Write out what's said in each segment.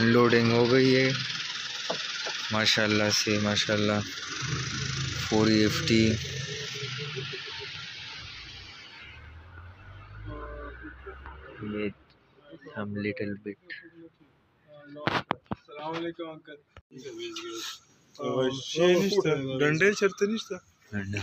Loading हो गई है। माशाल्लाह से माशाल्लाह। फोर एफ़ टी ये हम लिटिल बिट डंडे चरते नहीं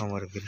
हमारे bill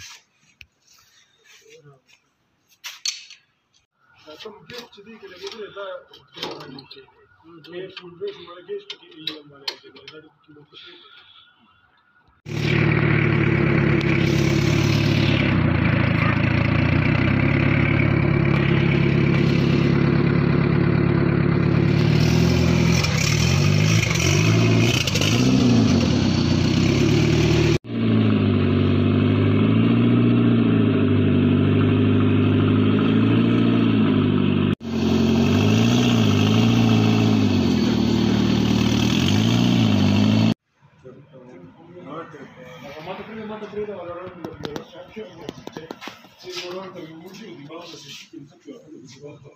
La fredda, mamma fredda, ma la roba che la faccia, cioè, se non roba che non muoio, di mano si scioglie, non so più, la fredda, si va a fare.